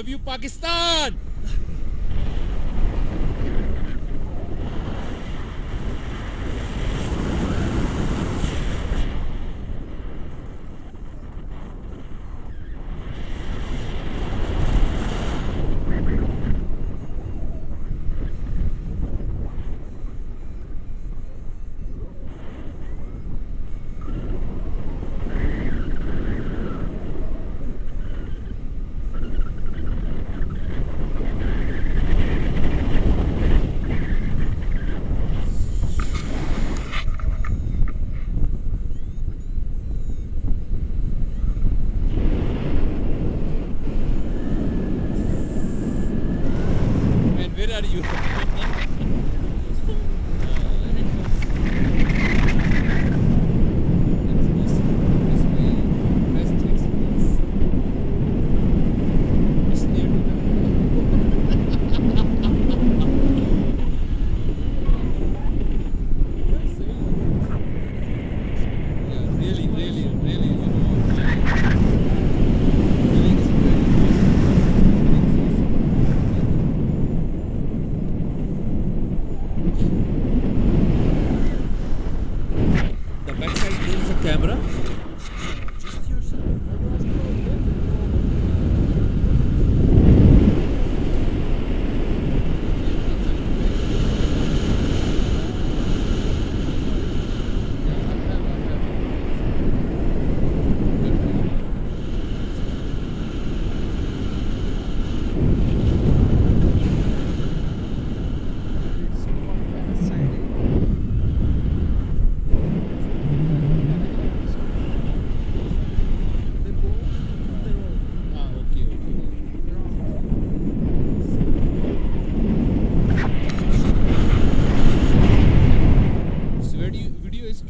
Love you, Pakistan! You?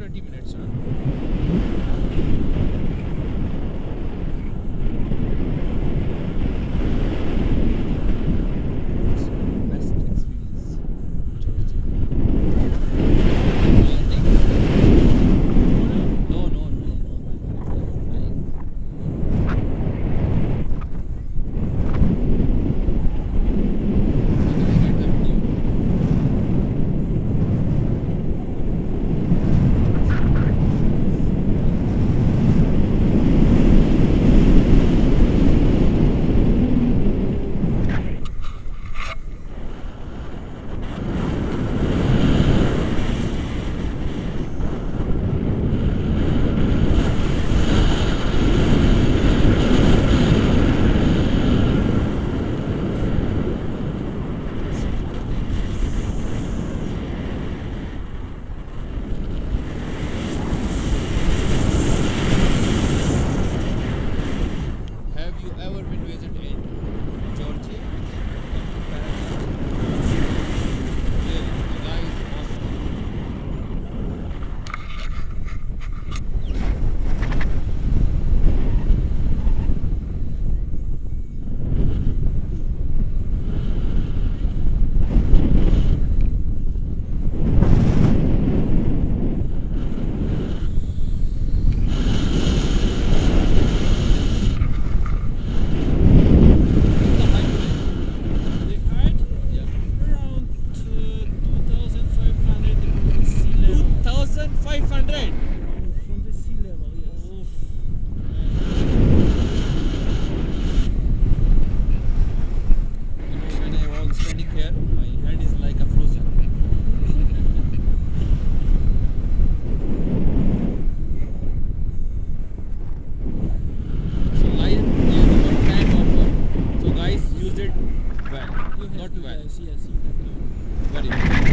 20 minutes. sir. sí, así, aquí. Varios.